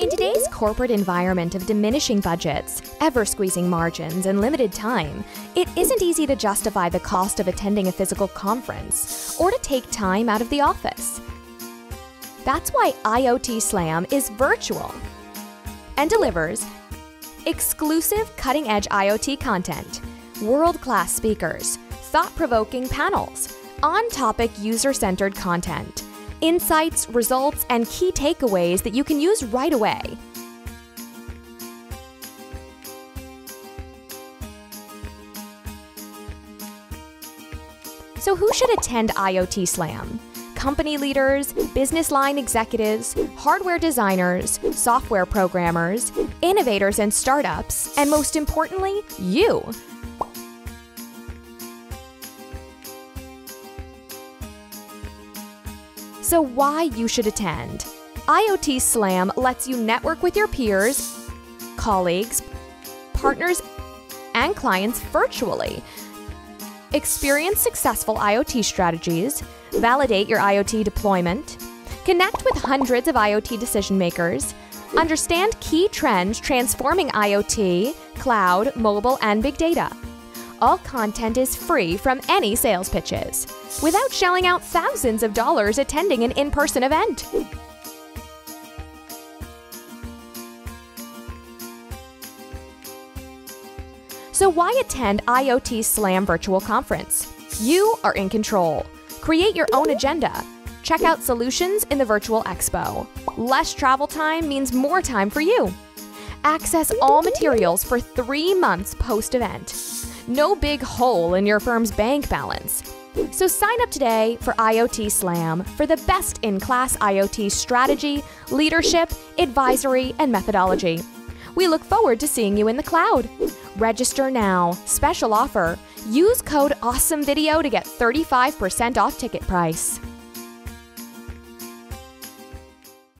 In today's corporate environment of diminishing budgets, ever squeezing margins, and limited time, it isn't easy to justify the cost of attending a physical conference or to take time out of the office. That's why IoT Slam is virtual and delivers exclusive cutting edge IoT content, world class speakers, thought provoking panels, on topic user centered content, insights, results, and key takeaways that you can use right away. So, who should attend IoT Slam? Company leaders, business line executives, hardware designers, software programmers, innovators and startups, and most importantly, you. So, why you should attend? IoT Slam lets you network with your peers, colleagues, partners, and clients virtually. Experience successful IoT strategies, validate your IoT deployment, connect with hundreds of IoT decision makers, understand key trends transforming IoT, cloud, mobile, and big data. All content is free from any sales pitches, without shelling out thousands of dollars attending an in person event. So, why attend IoT Slam Virtual Conference? You are in control. Create your own agenda. Check out solutions in the virtual expo. Less travel time means more time for you. Access all materials for three months post event. No big hole in your firm's bank balance. So sign up today for IoT Slam for the best in class IoT strategy, leadership, advisory, and methodology. We look forward to seeing you in the cloud. Register now. Special offer. Use code AWESOMEVIDEO to get 35% off ticket price.